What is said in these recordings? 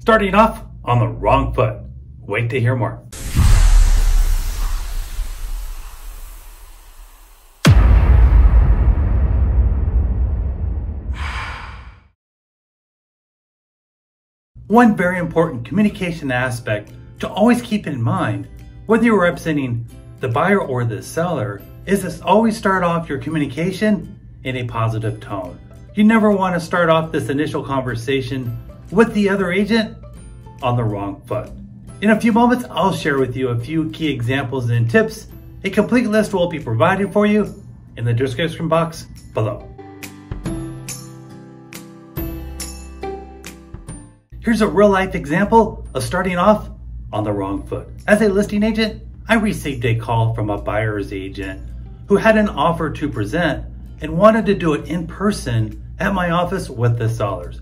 Starting off on the wrong foot. Wait to hear more. One very important communication aspect to always keep in mind, whether you're representing the buyer or the seller, is to always start off your communication in a positive tone. You never want to start off this initial conversation with the other agent on the wrong foot. In a few moments, I'll share with you a few key examples and tips. A complete list will be provided for you in the description box below. Here's a real life example of starting off on the wrong foot. As a listing agent, I received a call from a buyer's agent who had an offer to present and wanted to do it in person at my office with the sellers.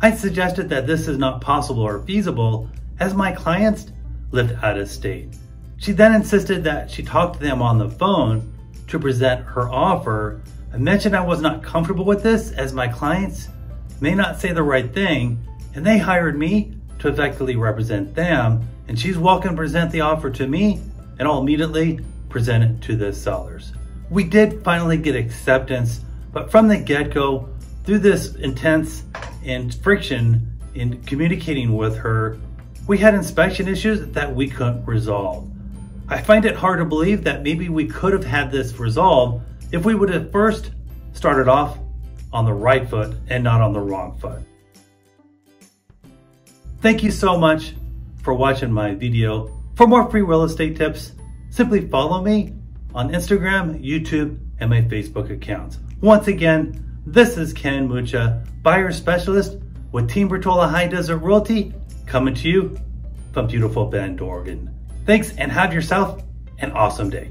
I suggested that this is not possible or feasible as my clients lived out of state. She then insisted that she talk to them on the phone to present her offer. I mentioned I was not comfortable with this as my clients may not say the right thing and they hired me to effectively represent them. And she's welcome to present the offer to me, and I'll immediately present it to the sellers. We did finally get acceptance, but from the get go, through this intense and friction in communicating with her, we had inspection issues that we couldn't resolve. I find it hard to believe that maybe we could have had this resolved if we would have first started off on the right foot and not on the wrong foot. Thank you so much for watching my video. For more free real estate tips, simply follow me on Instagram, YouTube, and my Facebook accounts. Once again, this is Ken Mucha, buyer specialist with Team Bertola High Desert Realty, coming to you from beautiful Bend, Oregon. Thanks and have yourself an awesome day.